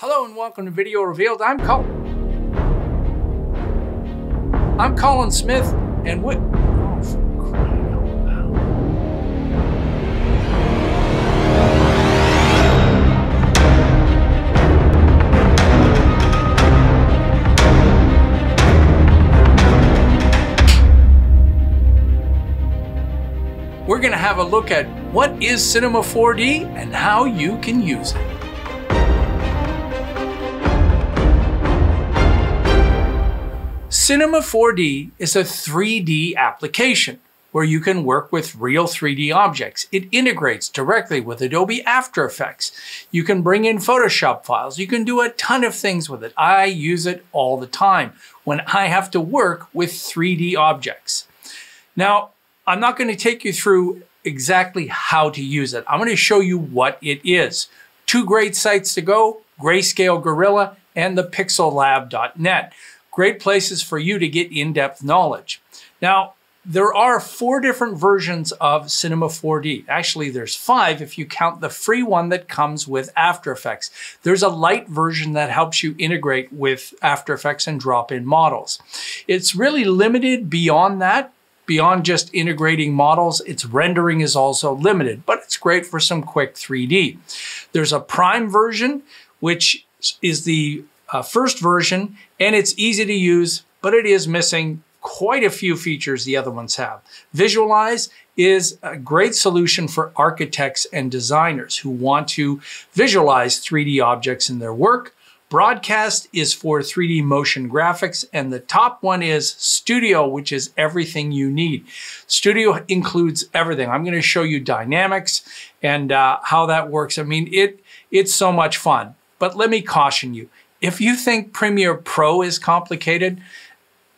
Hello and welcome to Video Revealed. I'm Colin. I'm Colin Smith, and loud. We're going to have a look at what is Cinema 4D and how you can use it. Cinema 4D is a 3D application where you can work with real 3D objects. It integrates directly with Adobe After Effects. You can bring in Photoshop files. You can do a ton of things with it. I use it all the time when I have to work with 3D objects. Now, I'm not going to take you through exactly how to use it. I'm going to show you what it is. Two great sites to go, Greyscale Gorilla and thepixellab.net great places for you to get in-depth knowledge. Now, there are four different versions of Cinema 4D. Actually, there's five if you count the free one that comes with After Effects. There's a light version that helps you integrate with After Effects and drop in models. It's really limited beyond that. Beyond just integrating models, its rendering is also limited, but it's great for some quick 3D. There's a Prime version, which is the uh, first version, and it's easy to use, but it is missing quite a few features the other ones have. Visualize is a great solution for architects and designers who want to visualize 3D objects in their work. Broadcast is for 3D motion graphics, and the top one is Studio, which is everything you need. Studio includes everything. I'm going to show you dynamics and uh, how that works. I mean, it it's so much fun. But let me caution you if you think Premiere Pro is complicated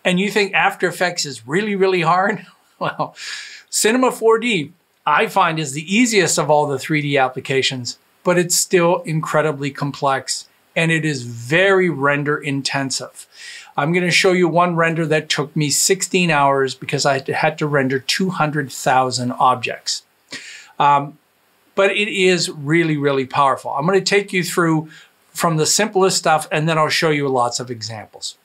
and you think After Effects is really, really hard, well, Cinema 4D, I find, is the easiest of all the 3D applications, but it's still incredibly complex and it is very render intensive. I'm going to show you one render that took me 16 hours because I had to render 200,000 objects. Um, but it is really, really powerful. I'm going to take you through from the simplest stuff, and then I'll show you lots of examples.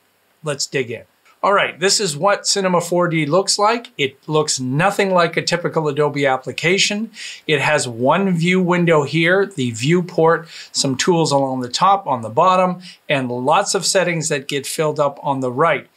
Let's dig in. All right, this is what Cinema 4D looks like. It looks nothing like a typical Adobe application. It has one view window here, the viewport, some tools along the top, on the bottom, and lots of settings that get filled up on the right.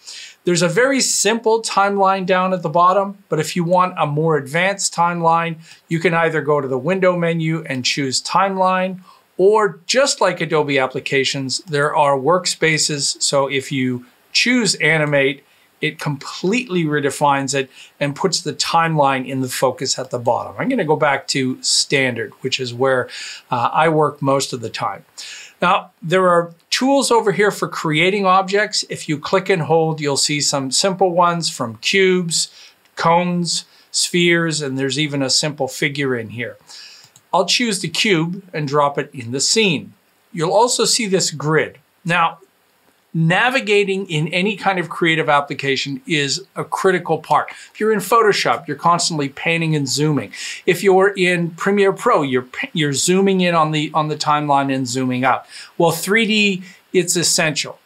There's a very simple timeline down at the bottom, but if you want a more advanced timeline, you can either go to the window menu and choose timeline, or just like Adobe applications, there are workspaces. So if you choose animate, it completely redefines it and puts the timeline in the focus at the bottom. I'm going to go back to standard, which is where uh, I work most of the time. Now, there are tools over here for creating objects. If you click and hold, you'll see some simple ones from cubes, cones, spheres, and there's even a simple figure in here. I'll choose the cube and drop it in the scene. You'll also see this grid. Now, navigating in any kind of creative application is a critical part. If you're in Photoshop, you're constantly panning and zooming. If you're in Premiere Pro, you're you're zooming in on the on the timeline and zooming out. Well, 3D it's essential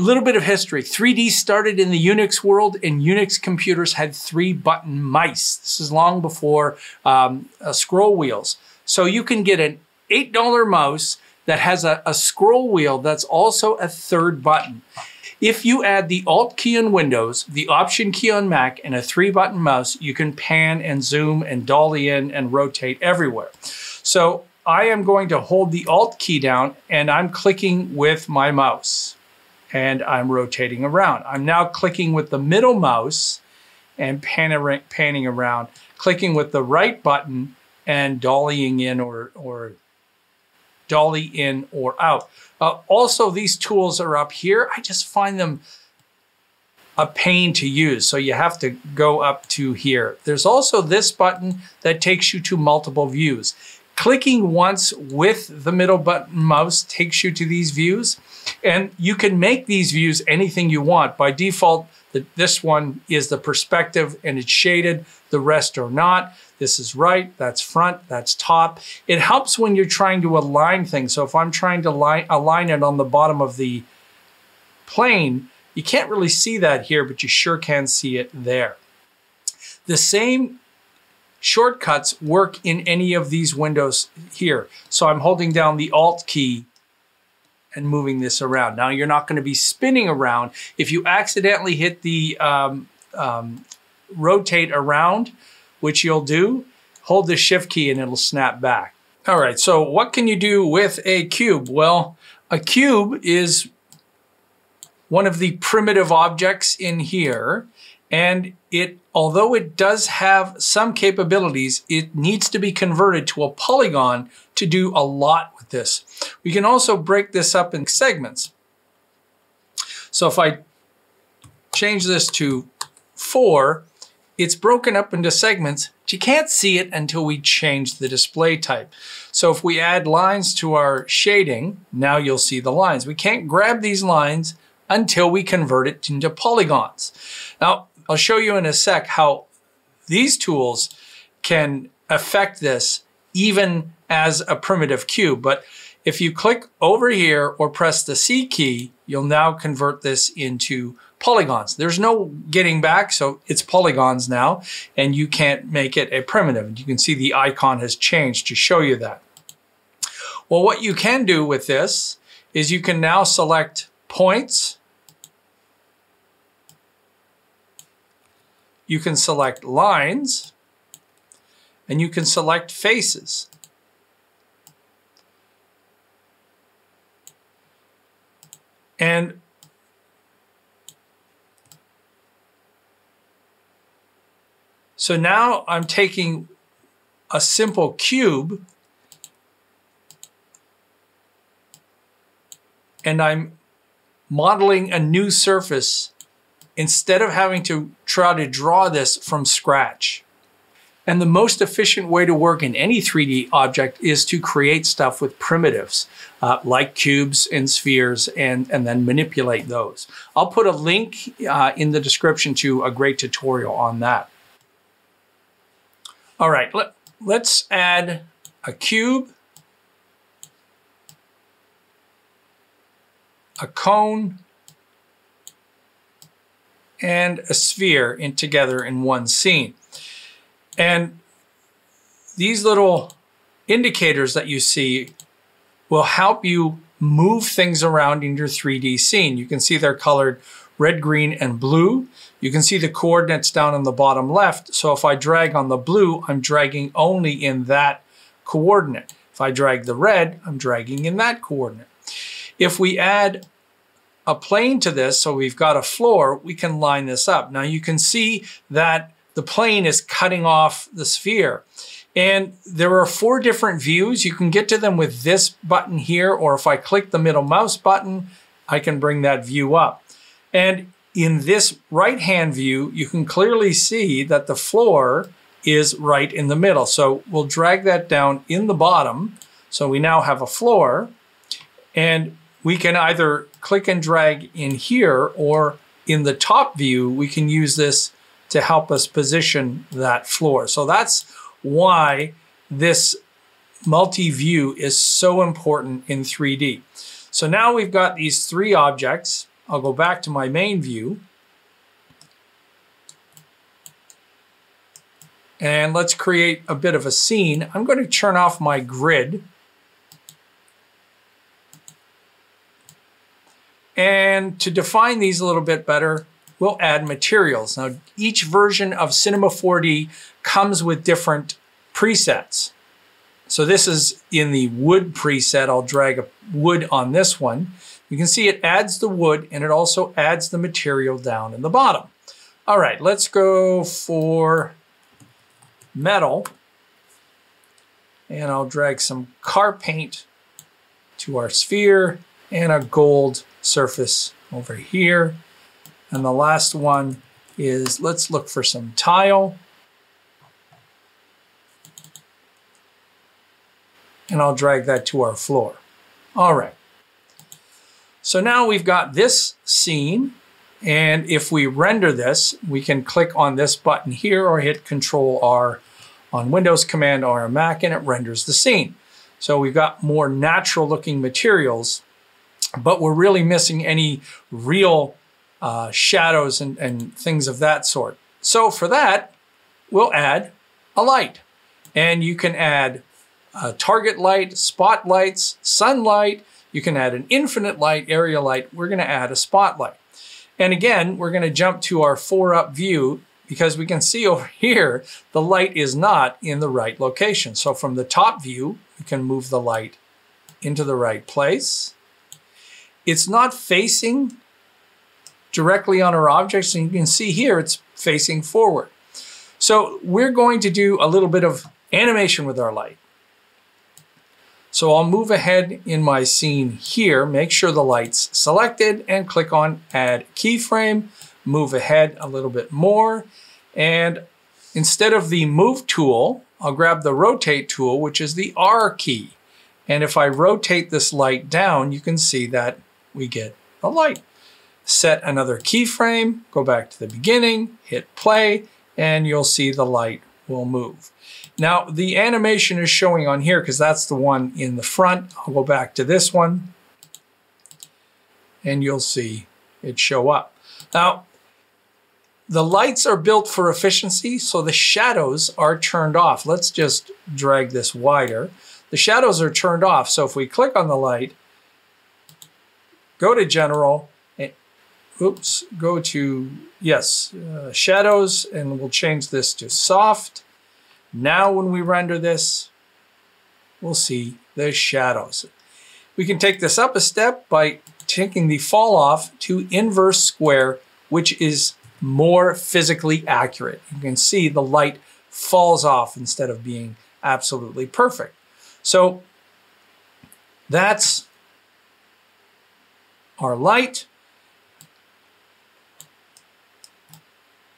little bit of history. 3D started in the Unix world, and Unix computers had three button mice. This is long before um, uh, scroll wheels. So you can get an $8 mouse that has a, a scroll wheel that's also a third button. If you add the Alt key on Windows, the Option key on Mac, and a three button mouse, you can pan and zoom and dolly in and rotate everywhere. So I am going to hold the Alt key down and I'm clicking with my mouse and I'm rotating around. I'm now clicking with the middle mouse and pan panning around, clicking with the right button and dollying in or, or dolly in or out. Uh, also, these tools are up here. I just find them a pain to use. So you have to go up to here. There's also this button that takes you to multiple views. Clicking once with the middle button mouse takes you to these views. And you can make these views anything you want. By default, the, this one is the perspective and it's shaded. The rest are not. This is right, that's front, that's top. It helps when you're trying to align things. So if I'm trying to line, align it on the bottom of the plane, you can't really see that here, but you sure can see it there. The same shortcuts work in any of these windows here. So I'm holding down the Alt key and moving this around. Now you're not going to be spinning around. If you accidentally hit the um, um, rotate around, which you'll do, hold the shift key and it'll snap back. All right, so what can you do with a cube? Well, a cube is one of the primitive objects in here. And it, although it does have some capabilities, it needs to be converted to a polygon to do a lot with this. We can also break this up in segments. So if I change this to four, it's broken up into segments, but you can't see it until we change the display type. So if we add lines to our shading, now you'll see the lines. We can't grab these lines until we convert it into polygons. Now, I'll show you in a sec how these tools can affect this even as a primitive cube. But if you click over here or press the C key, you'll now convert this into polygons. There's no getting back, so it's polygons now, and you can't make it a primitive. You can see the icon has changed to show you that. Well, what you can do with this is you can now select points you can select lines, and you can select faces. And so now I'm taking a simple cube and I'm modeling a new surface instead of having to try to draw this from scratch. And the most efficient way to work in any 3D object is to create stuff with primitives, uh, like cubes and spheres, and, and then manipulate those. I'll put a link uh, in the description to a great tutorial on that. All right, let, let's add a cube, a cone, and a sphere in together in one scene. And these little indicators that you see will help you move things around in your 3D scene. You can see they're colored red, green, and blue. You can see the coordinates down on the bottom left. So if I drag on the blue, I'm dragging only in that coordinate. If I drag the red, I'm dragging in that coordinate. If we add a plane to this, so we've got a floor, we can line this up. Now you can see that the plane is cutting off the sphere. And there are four different views. You can get to them with this button here, or if I click the middle mouse button, I can bring that view up. And in this right-hand view, you can clearly see that the floor is right in the middle. So we'll drag that down in the bottom. So we now have a floor. And we can either click and drag in here or in the top view, we can use this to help us position that floor. So that's why this multi-view is so important in 3D. So now we've got these three objects. I'll go back to my main view. And let's create a bit of a scene. I'm going to turn off my grid And to define these a little bit better, we'll add materials. Now, each version of Cinema 4D comes with different presets. So this is in the wood preset. I'll drag a wood on this one. You can see it adds the wood and it also adds the material down in the bottom. All right, let's go for metal. And I'll drag some car paint to our sphere and a gold surface over here. And the last one is, let's look for some tile. And I'll drag that to our floor. All right. So now we've got this scene. And if we render this, we can click on this button here or hit Control R on Windows Command R on Mac and it renders the scene. So we've got more natural looking materials, but we're really missing any real uh, shadows and, and things of that sort. So for that, we'll add a light. And you can add a target light, spotlights, sunlight. You can add an infinite light, area light. We're going to add a spotlight. And again, we're going to jump to our four up view because we can see over here, the light is not in the right location. So from the top view, we can move the light into the right place. It's not facing directly on our objects, and you can see here it's facing forward. So we're going to do a little bit of animation with our light. So I'll move ahead in my scene here, make sure the light's selected and click on add keyframe, move ahead a little bit more. And instead of the move tool, I'll grab the rotate tool, which is the R key. And if I rotate this light down, you can see that we get a light. Set another keyframe, go back to the beginning, hit play, and you'll see the light will move. Now the animation is showing on here because that's the one in the front. I'll go back to this one and you'll see it show up. Now the lights are built for efficiency, so the shadows are turned off. Let's just drag this wider. The shadows are turned off, so if we click on the light, go to General, and, oops, go to, yes, uh, Shadows, and we'll change this to Soft. Now when we render this, we'll see the shadows. We can take this up a step by taking the fall off to inverse square, which is more physically accurate. You can see the light falls off instead of being absolutely perfect. So that's our light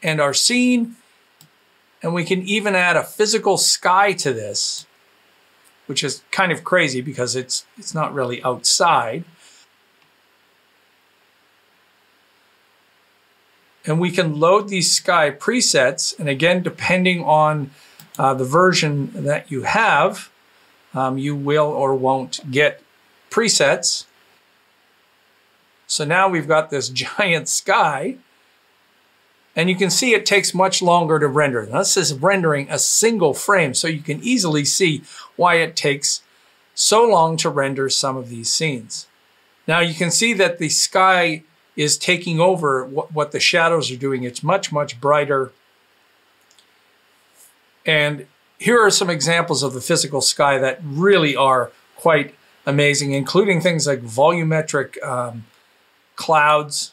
and our scene. And we can even add a physical sky to this, which is kind of crazy because it's, it's not really outside. and we can load these Sky presets. And again, depending on uh, the version that you have, um, you will or won't get presets. So now we've got this giant sky. And you can see it takes much longer to render. Now, this is rendering a single frame, so you can easily see why it takes so long to render some of these scenes. Now you can see that the sky is taking over what, the shadows are doing. It's much, much brighter. And here are some examples of the physical sky that really are quite amazing, including things like volumetric um, clouds.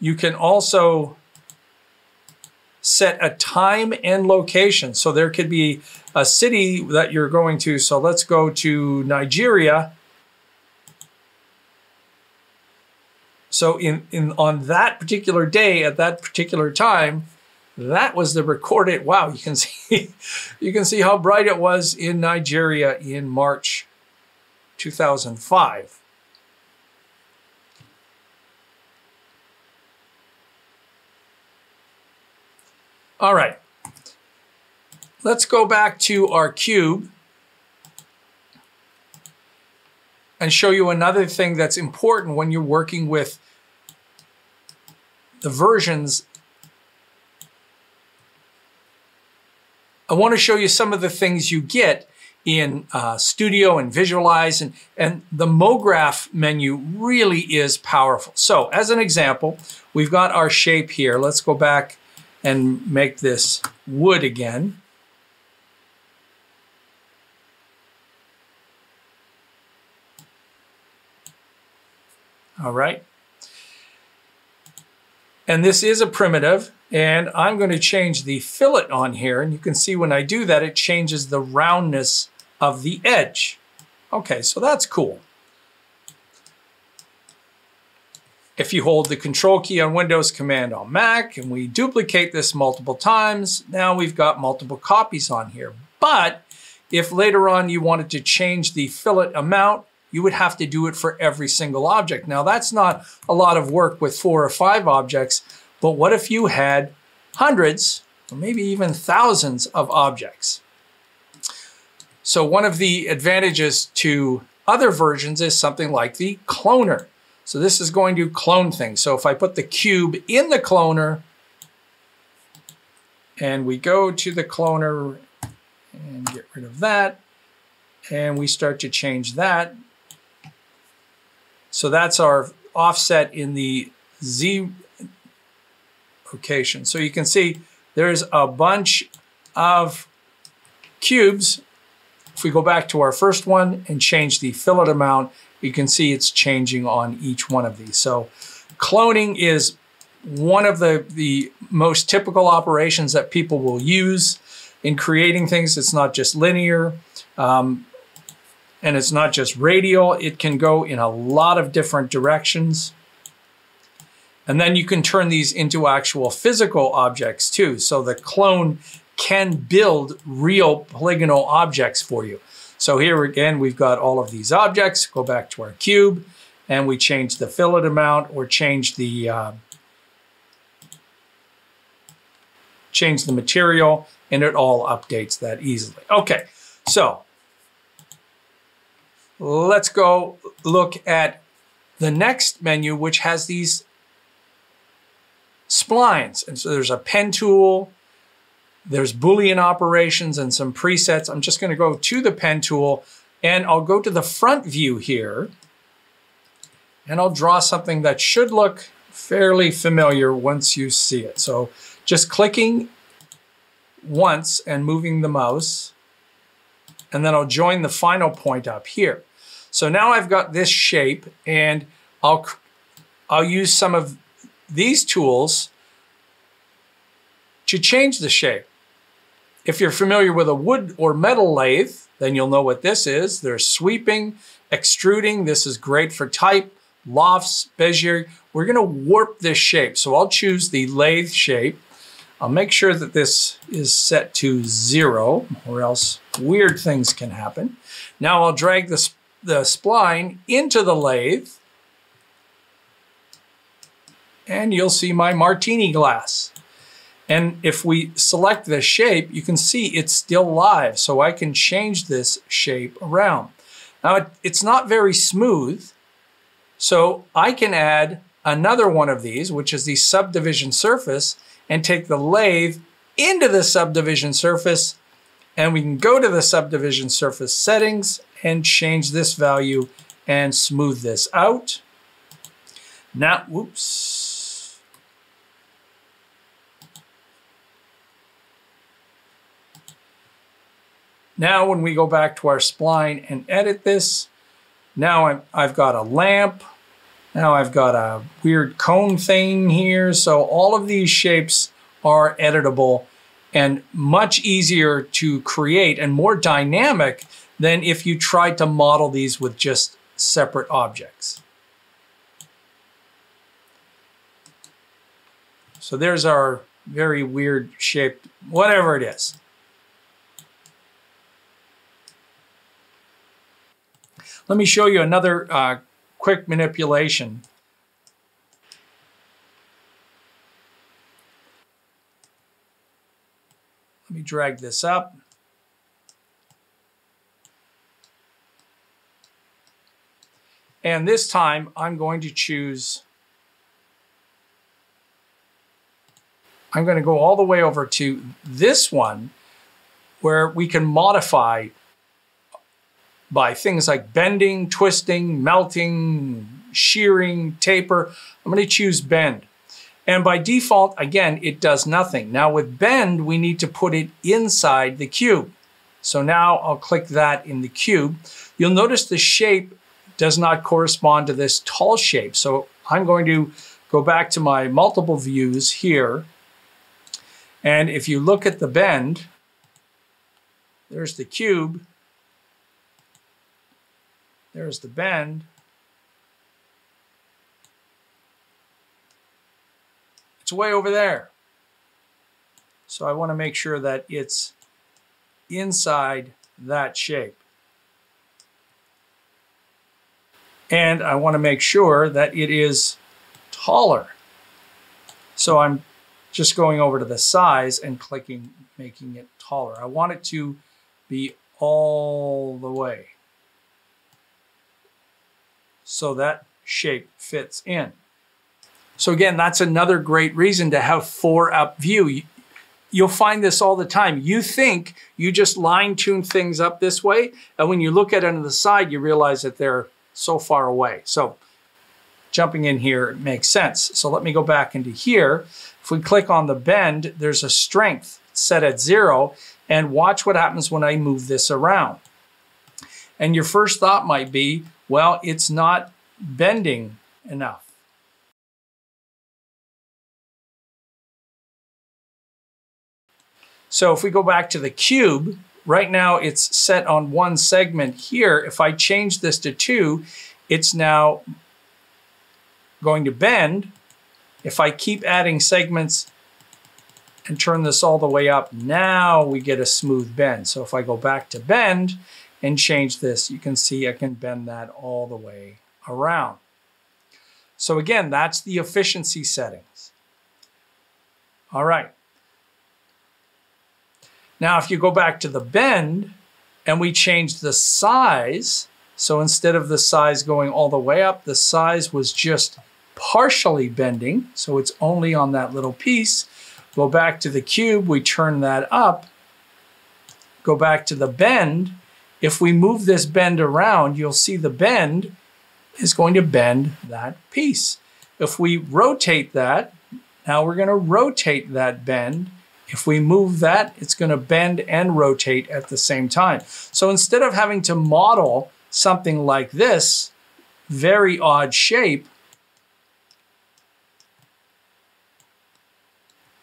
You can also set a time and location. So there could be a city that you're going to. So let's go to Nigeria So in, in on that particular day at that particular time, that was the recorded. Wow, you can see you can see how bright it was in Nigeria in March 2005. All right. Let's go back to our cube and show you another thing that's important when you're working with the versions, I want to show you some of the things you get in uh, Studio and Visualize, and, and the MoGraph menu really is powerful. So as an example, we've got our shape here. Let's go back and make this wood again. All right. And this is a primitive, and I'm going to change the fillet on here. And you can see when I do that, it changes the roundness of the edge. Okay, so that's cool. If you hold the control key on Windows Command on Mac and we duplicate this multiple times, now we've got multiple copies on here. But if later on you wanted to change the fillet amount, you would have to do it for every single object. Now, that's not a lot of work with four or five objects, but what if you had hundreds or maybe even thousands of objects. So one of the advantages to other versions is something like the cloner. So this is going to clone things. So if I put the cube in the cloner and we go to the cloner and get rid of that and we start to change that. So that's our offset in the Z location. So you can see there's a bunch of cubes. If we go back to our first one and change the fillet amount, you can see it's changing on each one of these. So cloning is one of the, the most typical operations that people will use in creating things. It's not just linear um, and it's not just radial. It can go in a lot of different directions. And then you can turn these into actual physical objects too. So the clone can build real polygonal objects for you. So here again, we've got all of these objects. Go back to our cube and we change the fillet amount or change the uh, change the material and it all updates that easily. Okay, so let's go look at the next menu, which has these splines. And so there's a pen tool, there's Boolean operations and some presets. I'm just gonna go to the pen tool and I'll go to the front view here and I'll draw something that should look fairly familiar once you see it. So just clicking once and moving the mouse, and then I'll join the final point up here. So now I've got this shape and I'll, I'll use some of these tools to change the shape. If you're familiar with a wood or metal lathe, then you'll know what this is. There's sweeping, extruding. This is great for type, lofts, Bezier. We're gonna warp this shape. So I'll choose the lathe shape. I'll make sure that this is set to zero or else weird things can happen. Now I'll drag the, the spline into the lathe and you'll see my martini glass. And if we select this shape, you can see it's still live. So I can change this shape around. Now it, it's not very smooth. So I can add another one of these, which is the subdivision surface, and take the lathe into the subdivision surface. And we can go to the subdivision surface settings and change this value and smooth this out. Now, whoops. Now when we go back to our spline and edit this, now i have got a lamp, now I've got a weird cone thing here. So all of these shapes are editable and much easier to create and more dynamic than if you tried to model these with just separate objects. So there's our very weird shaped, whatever it is. Let me show you another uh, quick manipulation. Let me drag this up. And this time I'm going to choose, I'm going to go all the way over to this one where we can modify by things like bending, twisting, melting, shearing, taper. I'm going to choose bend. And by default, again, it does nothing. Now with bend, we need to put it inside the cube. So now I'll click that in the cube. You'll notice the shape does not correspond to this tall shape. So I'm going to go back to my multiple views here. And if you look at the bend, there's the cube. There's the bend. It's way over there. So I want to make sure that it's inside that shape. And I want to make sure that it is taller. So I'm just going over to the size and clicking, making it taller. I want it to be all the way. So that shape fits in. So again, that's another great reason to have four up view. You'll find this all the time. You think you just line tune things up this way, and when you look at it on the side, you realize that they're so far away. So jumping in here makes sense. So let me go back into here. If we click on the bend, there's a strength set at zero, and watch what happens when I move this around. And your first thought might be, well, it's not bending enough. So if we go back to the cube, right now it's set on one segment here. If I change this to two, it's now going to bend. If I keep adding segments and turn this all the way up, now we get a smooth bend. So if I go back to bend and change this, you can see I can bend that all the way around. So again, that's the efficiency settings. All right. Now, if you go back to the bend and we change the size, so instead of the size going all the way up, the size was just partially bending, so it's only on that little piece. Go back to the cube, we turn that up. Go back to the bend. If we move this bend around, you'll see the bend is going to bend that piece. If we rotate that, now we're going to rotate that bend if we move that, it's going to bend and rotate at the same time. So instead of having to model something like this, very odd shape,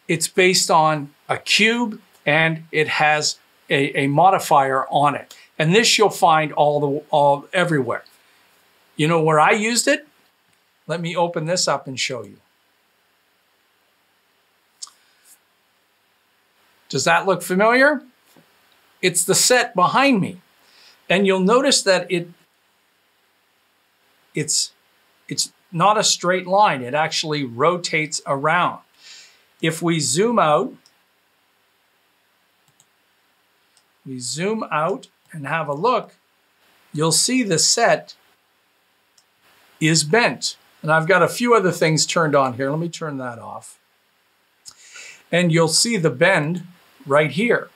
it's based on a cube and it has a, a modifier on it. And this you'll find all the all everywhere. You know where I used it? Let me open this up and show you. Does that look familiar? It's the set behind me. And you'll notice that it it's it's not a straight line. It actually rotates around. If we zoom out, we zoom out and have a look, you'll see the set is bent. And I've got a few other things turned on here. Let me turn that off. And you'll see the bend right here.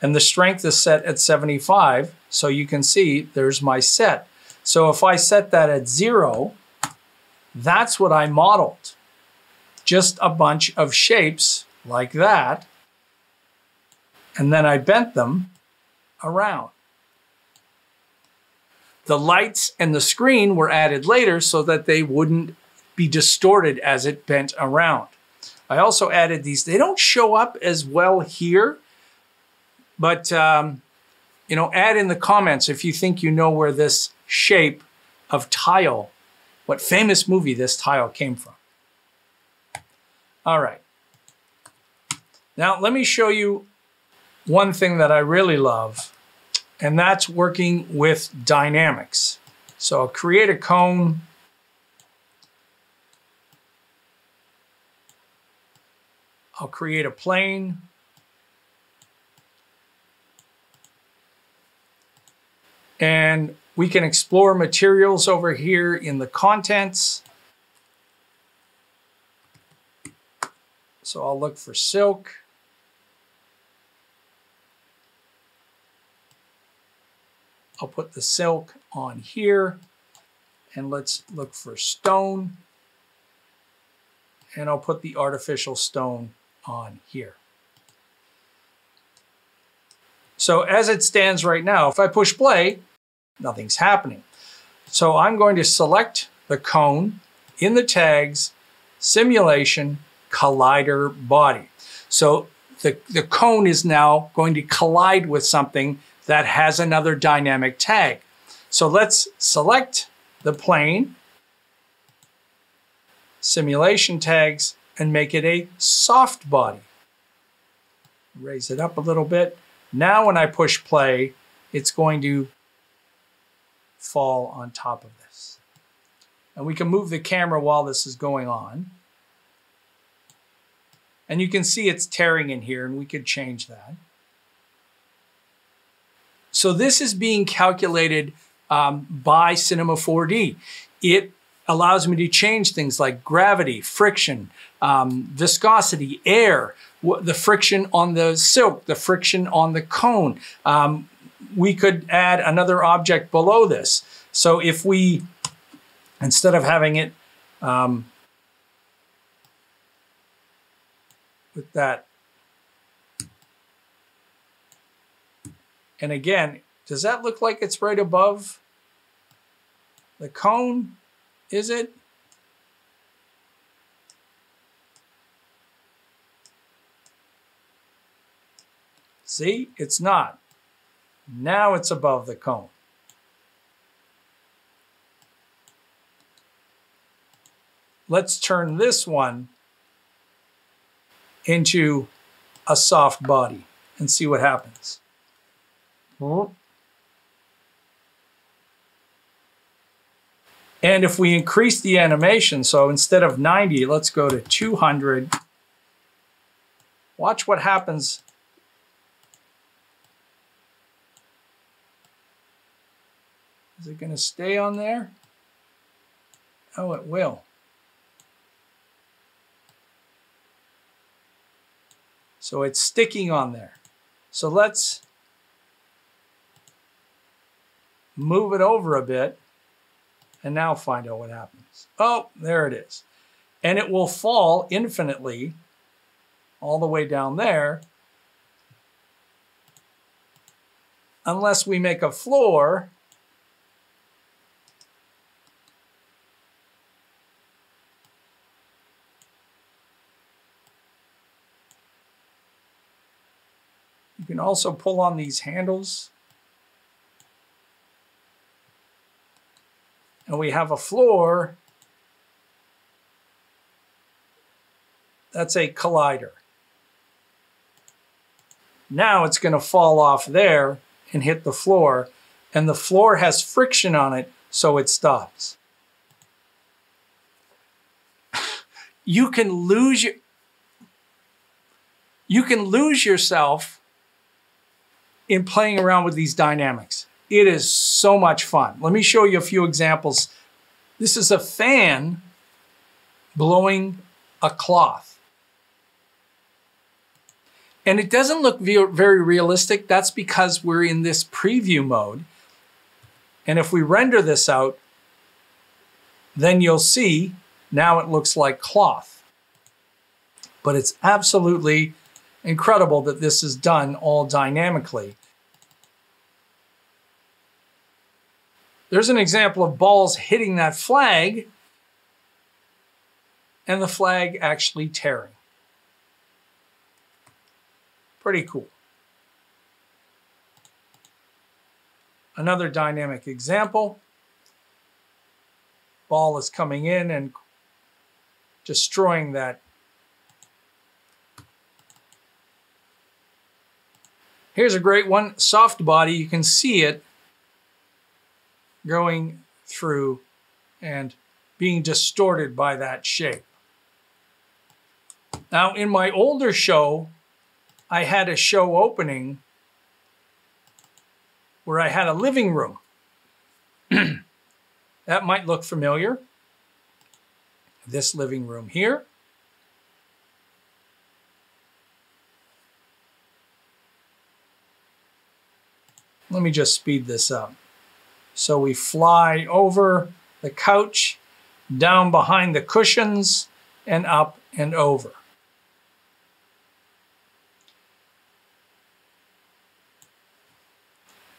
And the strength is set at 75, so you can see there's my set. So if I set that at zero, that's what I modeled. Just a bunch of shapes like that, and then I bent them around. The lights and the screen were added later so that they wouldn't be distorted as it bent around. I also added these. They don't show up as well here, but um, you know, add in the comments if you think you know where this shape of tile, what famous movie this tile came from. All right. Now let me show you one thing that I really love, and that's working with dynamics. So I'll create a cone I'll create a plane. And we can explore materials over here in the contents. So I'll look for silk. I'll put the silk on here and let's look for stone and I'll put the artificial stone on here. So as it stands right now, if I push play, nothing's happening. So I'm going to select the cone in the tags, simulation, collider body. So the, the cone is now going to collide with something that has another dynamic tag. So let's select the plane, simulation tags, and make it a soft body. Raise it up a little bit. Now when I push play, it's going to fall on top of this. And we can move the camera while this is going on. And you can see it's tearing in here and we could change that. So this is being calculated um, by Cinema 4D. It allows me to change things like gravity, friction, um, viscosity, air, the friction on the silk, the friction on the cone. Um, we could add another object below this. So if we, instead of having it um, with that, and again, does that look like it's right above the cone? Is it? See, it's not. Now it's above the cone. Let's turn this one into a soft body and see what happens. Oh. And if we increase the animation, so instead of 90, let's go to 200. Watch what happens. Is it going to stay on there? Oh, it will. So it's sticking on there. So let's move it over a bit and now find out what happens. Oh, there it is. And it will fall infinitely all the way down there unless we make a floor You can also pull on these handles and we have a floor, that's a collider. Now it's going to fall off there and hit the floor, and the floor has friction on it, so it stops. you can lose your, you can lose yourself in playing around with these dynamics. It is so much fun. Let me show you a few examples. This is a fan blowing a cloth. And it doesn't look very realistic. That's because we're in this preview mode. And if we render this out, then you'll see now it looks like cloth. But it's absolutely incredible that this is done all dynamically. There's an example of balls hitting that flag and the flag actually tearing. Pretty cool. Another dynamic example. Ball is coming in and destroying that. Here's a great one, soft body. You can see it going through and being distorted by that shape. Now, in my older show, I had a show opening where I had a living room. that might look familiar. This living room here. Let me just speed this up. So we fly over the couch, down behind the cushions, and up and over.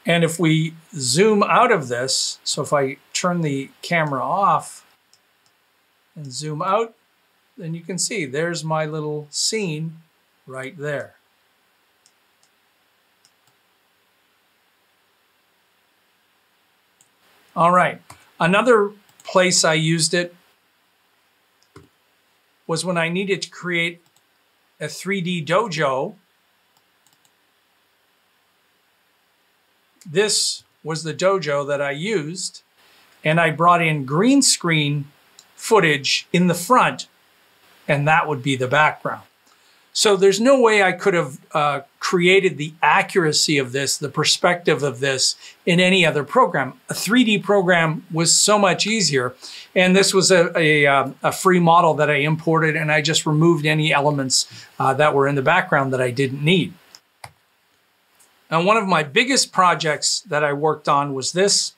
And if we zoom out of this, so if I turn the camera off and zoom out, then you can see there's my little scene right there. All right. Another place I used it was when I needed to create a 3D dojo. This was the dojo that I used, and I brought in green screen footage in the front, and that would be the background. So there's no way I could have uh, created the accuracy of this, the perspective of this in any other program. A 3D program was so much easier. And this was a, a, um, a free model that I imported and I just removed any elements uh, that were in the background that I didn't need. And one of my biggest projects that I worked on was this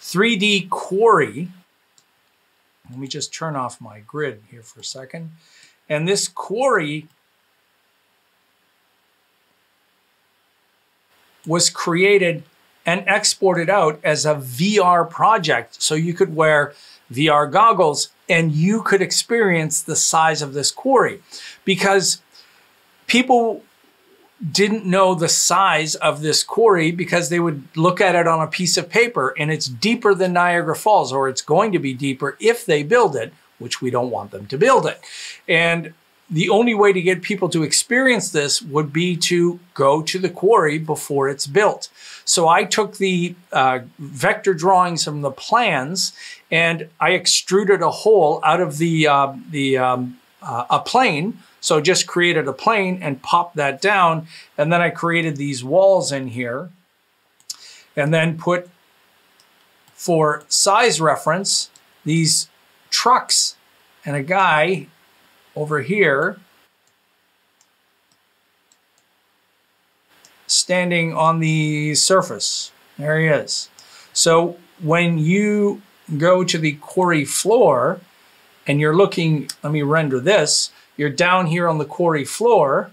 3D quarry. Let me just turn off my grid here for a second. And this quarry was created and exported out as a VR project. So you could wear VR goggles and you could experience the size of this quarry because people didn't know the size of this quarry because they would look at it on a piece of paper and it's deeper than Niagara Falls or it's going to be deeper if they build it which we don't want them to build it. And the only way to get people to experience this would be to go to the quarry before it's built. So I took the uh, vector drawings from the plans and I extruded a hole out of the, uh, the um, uh, a plane. So just created a plane and popped that down. And then I created these walls in here and then put for size reference, these trucks and a guy over here standing on the surface. There he is. So when you go to the quarry floor and you're looking, let me render this, you're down here on the quarry floor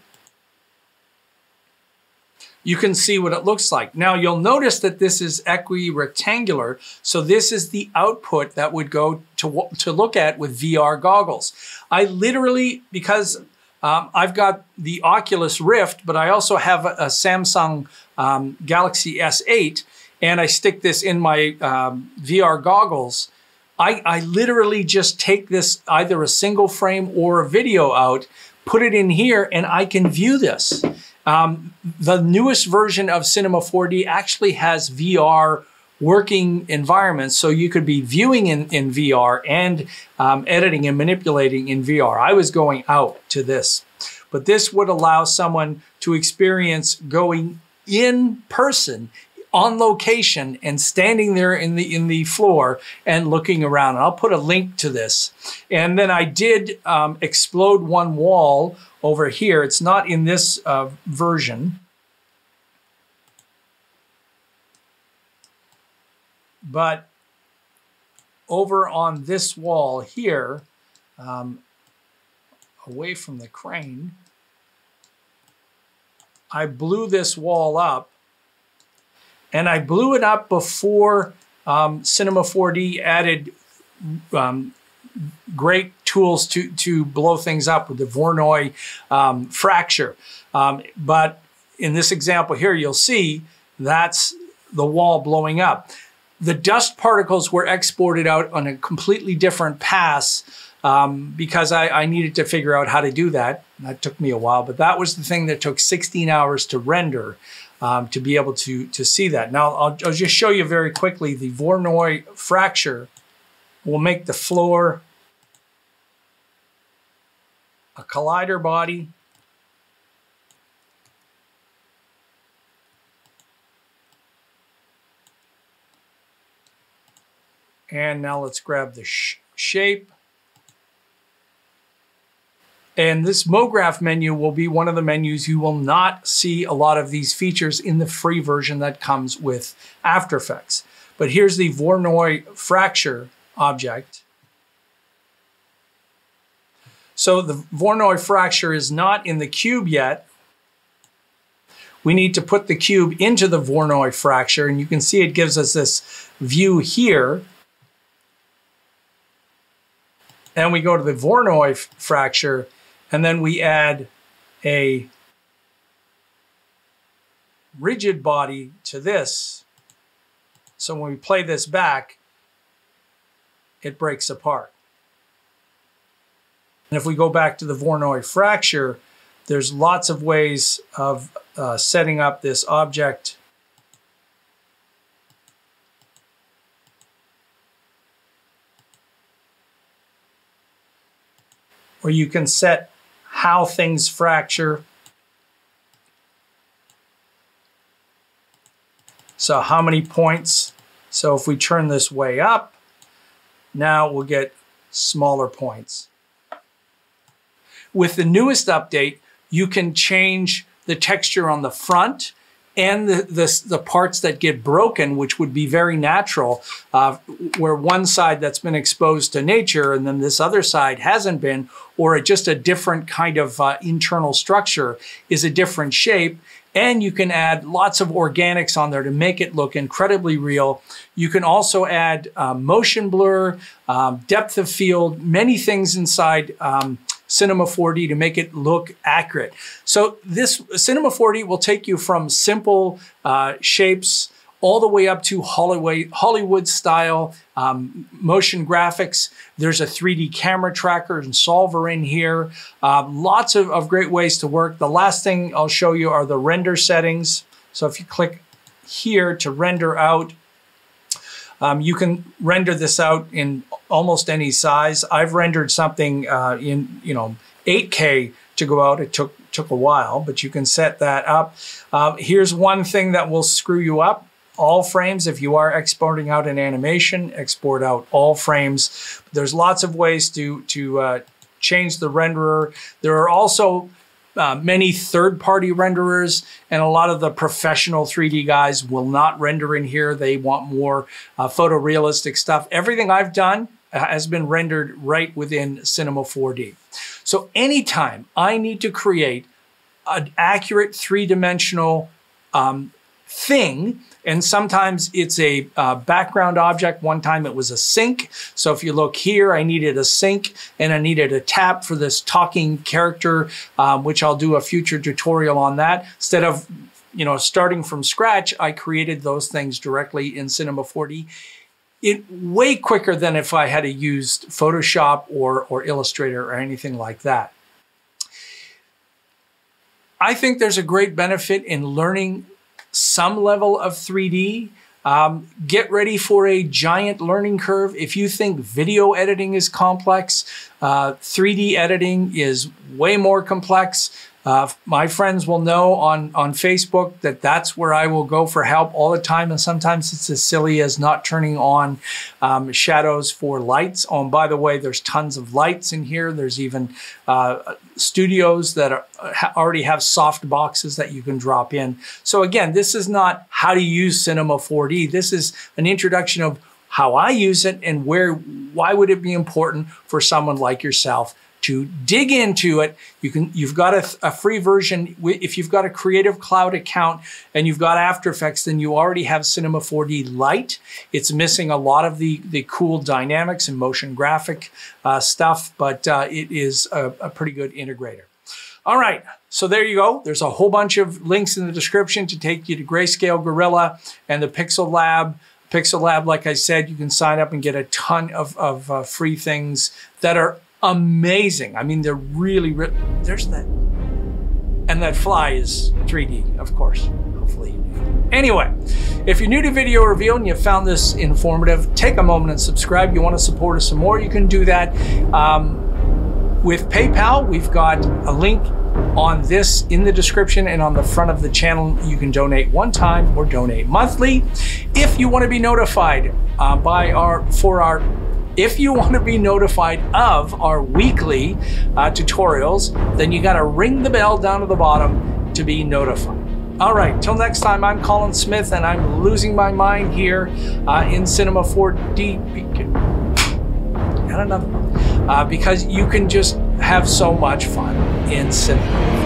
you can see what it looks like. Now you'll notice that this is equi-rectangular, so this is the output that would go to, to look at with VR goggles. I literally, because um, I've got the Oculus Rift, but I also have a, a Samsung um, Galaxy S8, and I stick this in my um, VR goggles. I, I literally just take this, either a single frame or a video out, put it in here, and I can view this. Um, the newest version of Cinema 4D actually has VR working environments, so you could be viewing in, in VR and um, editing and manipulating in VR. I was going out to this, but this would allow someone to experience going in person on location and standing there in the in the floor and looking around. And I'll put a link to this. And then I did um, explode one wall over here. It's not in this uh, version. But over on this wall here, um, away from the crane, I blew this wall up and I blew it up before um, Cinema 4D added um, great tools to, to blow things up with the Voronoi um, fracture. Um, but in this example here, you'll see that's the wall blowing up. The dust particles were exported out on a completely different pass um, because I, I, needed to figure out how to do that. That took me a while, but that was the thing that took 16 hours to render um, to be able to, to see that. Now, I'll, I'll just show you very quickly the Voronoi fracture will make the floor a collider body And now let's grab the sh shape. And this MoGraph menu will be one of the menus you will not see a lot of these features in the free version that comes with After Effects. But here's the Voronoi fracture object. So the Voronoi fracture is not in the cube yet. We need to put the cube into the Voronoi fracture, and you can see it gives us this view here. And we go to the Voronoi fracture, and then we add a rigid body to this. So when we play this back, it breaks apart. And if we go back to the Voronoi fracture, there's lots of ways of uh, setting up this object where you can set how things fracture. So how many points? So if we turn this way up, now we'll get smaller points. With the newest update, you can change the texture on the front and the, the, the, parts that get broken, which would be very natural, uh, where one side that's been exposed to nature and then this other side hasn't been, or just a different kind of uh, internal structure is a different shape. And you can add lots of organics on there to make it look incredibly real. You can also add uh, motion blur, um, depth of field, many things inside um, Cinema 4D to make it look accurate. So this Cinema 4D will take you from simple uh, shapes all the way up to Hollywood, Hollywood style um, motion graphics. There's a 3D camera tracker and solver in here. Uh, lots of, of great ways to work. The last thing I'll show you are the render settings. So if you click here to render out, um, you can render this out in almost any size. I've rendered something uh, in, you know, 8K to go out. It took took a while, but you can set that up. Uh, here's one thing that will screw you up all frames. If you are exporting out an animation, export out all frames. There's lots of ways to, to uh, change the renderer. There are also uh, many third-party renderers, and a lot of the professional 3D guys will not render in here. They want more uh, photorealistic stuff. Everything I've done uh, has been rendered right within Cinema 4D. So anytime I need to create an accurate three-dimensional um, thing, and sometimes it's a uh, background object. One time it was a sink. So if you look here, I needed a sink and I needed a tap for this talking character, um, which I'll do a future tutorial on that. Instead of you know, starting from scratch, I created those things directly in Cinema 4D. It way quicker than if I had used Photoshop or, or Illustrator or anything like that. I think there's a great benefit in learning some level of 3D. Um, get ready for a giant learning curve. If you think video editing is complex, uh, 3D editing is way more complex. Uh, my friends will know on, on Facebook that that's where I will go for help all the time. And sometimes it's as silly as not turning on um, shadows for lights. Oh, and by the way, there's tons of lights in here. There's even uh, studios that are, already have soft boxes that you can drop in. So again, this is not how to use Cinema 4D. This is an introduction of how I use it and where, why would it be important for someone like yourself to dig into it. You can, you've got a, a, free version. If you've got a Creative Cloud account and you've got After Effects, then you already have Cinema 4D Lite. It's missing a lot of the, the cool dynamics and motion graphic uh, stuff, but uh, it is a, a pretty good integrator. All right, so there you go. There's a whole bunch of links in the description to take you to Greyscale Gorilla and the Pixel Lab. Pixel Lab, like I said, you can sign up and get a ton of, of uh, free things that are amazing. I mean, they're really, re there's that. And that fly is 3D, of course. Hopefully. Anyway, if you're new to Video Reveal and you found this informative, take a moment and subscribe. You want to support us some more, you can do that. Um, with PayPal, we've got a link on this in the description and on the front of the channel. You can donate one time or donate monthly. If you want to be notified uh, by our for our if you want to be notified of our weekly uh, tutorials, then you got to ring the bell down at the bottom to be notified. All right, till next time, I'm Colin Smith and I'm losing my mind here uh, in Cinema 4D. Got another one. Uh, because you can just have so much fun in cinema.